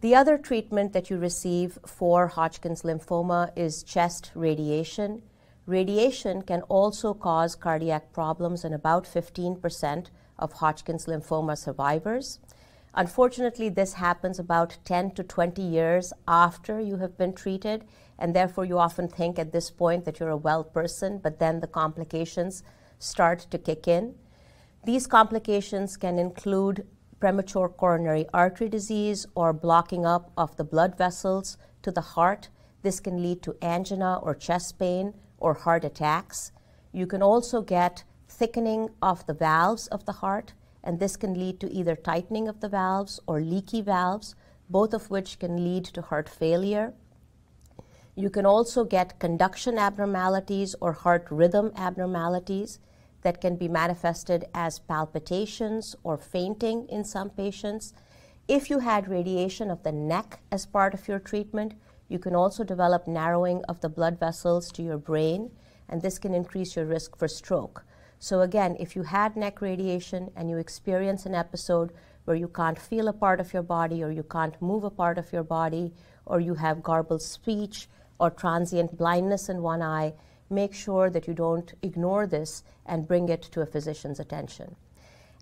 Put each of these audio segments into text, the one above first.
The other treatment that you receive for Hodgkin's lymphoma is chest radiation. Radiation can also cause cardiac problems in about 15% of Hodgkin's lymphoma survivors. Unfortunately, this happens about 10 to 20 years after you have been treated, and therefore you often think at this point that you're a well person, but then the complications start to kick in. These complications can include premature coronary artery disease or blocking up of the blood vessels to the heart. This can lead to angina or chest pain or heart attacks. You can also get thickening of the valves of the heart, and this can lead to either tightening of the valves or leaky valves, both of which can lead to heart failure. You can also get conduction abnormalities or heart rhythm abnormalities that can be manifested as palpitations or fainting in some patients. If you had radiation of the neck as part of your treatment, you can also develop narrowing of the blood vessels to your brain, and this can increase your risk for stroke. So, again, if you had neck radiation and you experience an episode where you can't feel a part of your body or you can't move a part of your body, or you have garbled speech or transient blindness in one eye, make sure that you don't ignore this and bring it to a physician's attention.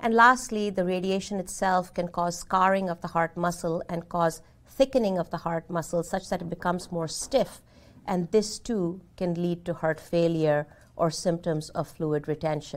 And lastly, the radiation itself can cause scarring of the heart muscle and cause thickening of the heart muscle such that it becomes more stiff, and this too can lead to heart failure or symptoms of fluid retention.